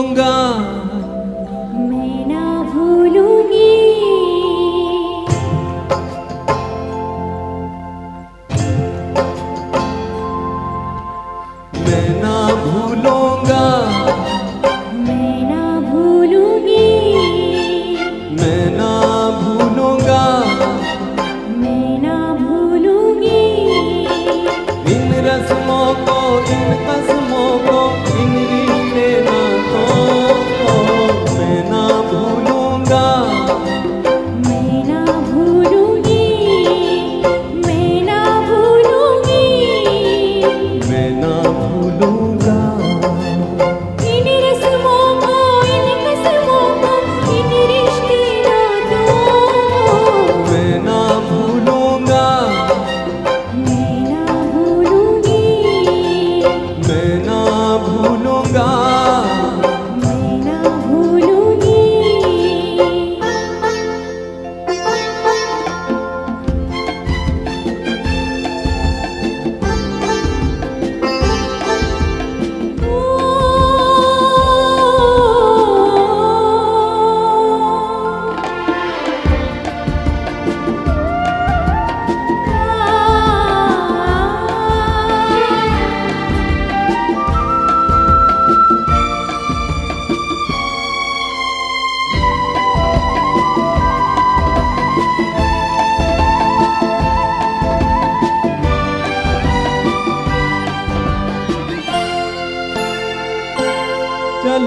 뭔가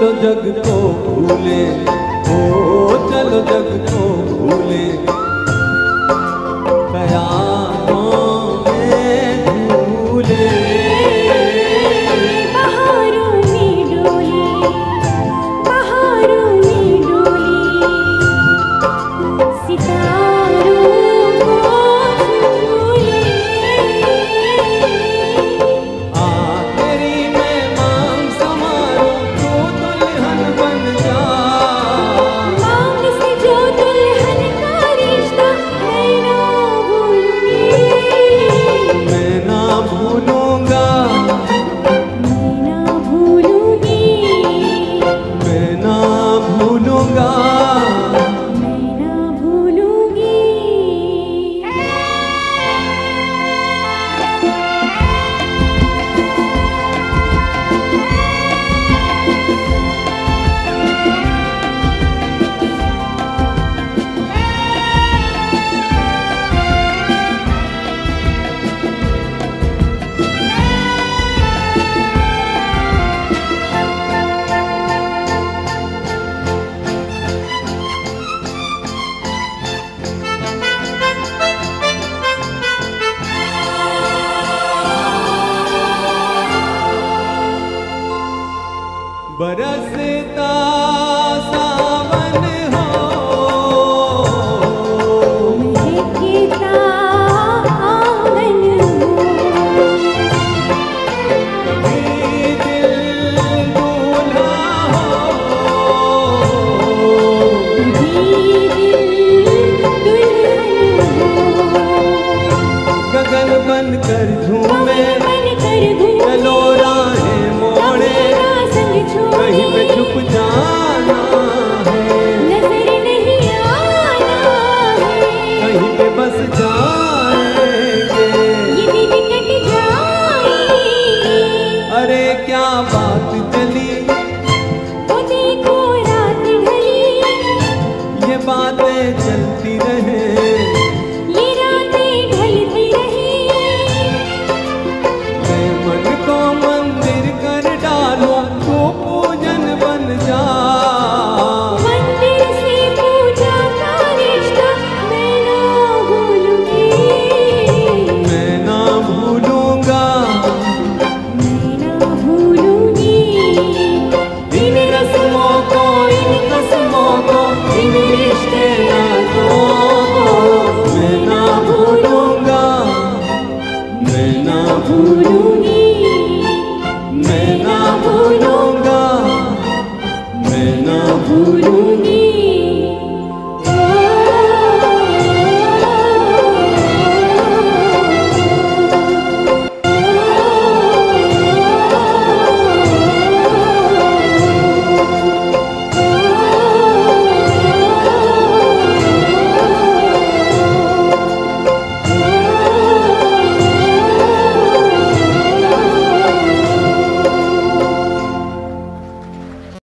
चलो जग को भूले। ओ चलो जग को बरसता बातें चलती रहे।